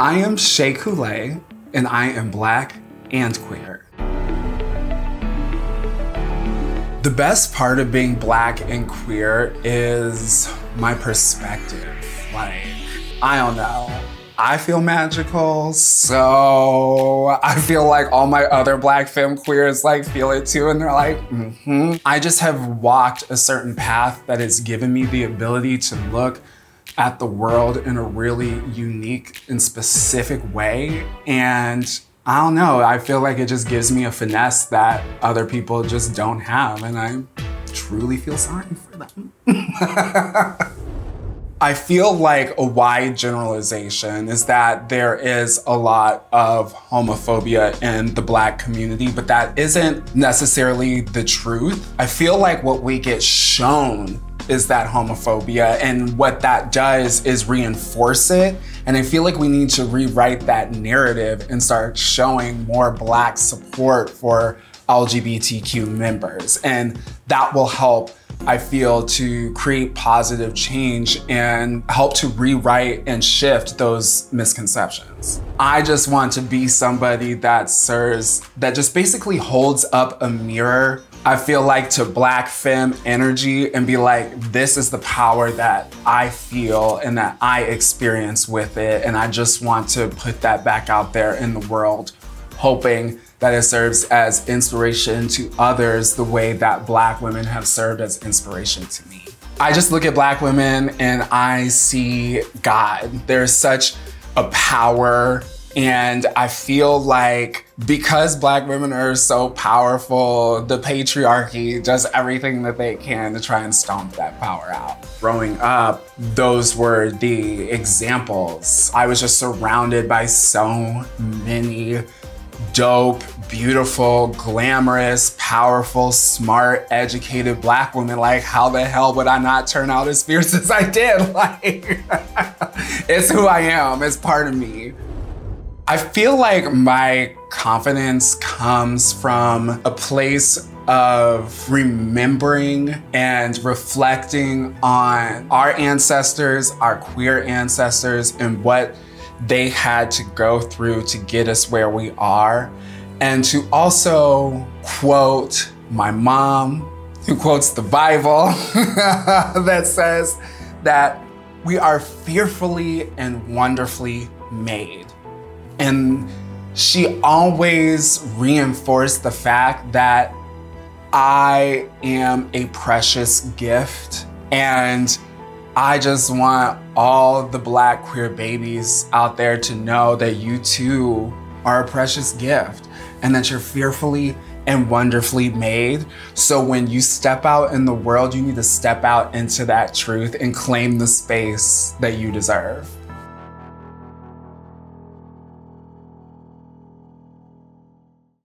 I am Shea Couleé, and I am black and queer. The best part of being black and queer is my perspective. Like, I don't know. I feel magical, so I feel like all my other black femme queers like feel it too, and they're like, mm-hmm. I just have walked a certain path that has given me the ability to look at the world in a really unique and specific way. And I don't know, I feel like it just gives me a finesse that other people just don't have. And I truly feel sorry for them. I feel like a wide generalization is that there is a lot of homophobia in the black community, but that isn't necessarily the truth. I feel like what we get shown is that homophobia. And what that does is reinforce it. And I feel like we need to rewrite that narrative and start showing more Black support for LGBTQ members. And that will help I feel, to create positive change and help to rewrite and shift those misconceptions. I just want to be somebody that serves, that just basically holds up a mirror I feel like to black femme energy and be like, this is the power that I feel and that I experience with it. And I just want to put that back out there in the world, hoping that it serves as inspiration to others the way that black women have served as inspiration to me. I just look at black women and I see God. There's such a power and I feel like because black women are so powerful, the patriarchy does everything that they can to try and stomp that power out. Growing up, those were the examples. I was just surrounded by so many dope, beautiful, glamorous, powerful, smart, educated black women. Like, how the hell would I not turn out as fierce as I did? Like, it's who I am, it's part of me. I feel like my confidence comes from a place of remembering and reflecting on our ancestors, our queer ancestors, and what they had to go through to get us where we are. And to also quote my mom, who quotes the Bible, that says that we are fearfully and wonderfully made. And she always reinforced the fact that I am a precious gift. And I just want all the black queer babies out there to know that you too are a precious gift and that you're fearfully and wonderfully made. So when you step out in the world, you need to step out into that truth and claim the space that you deserve.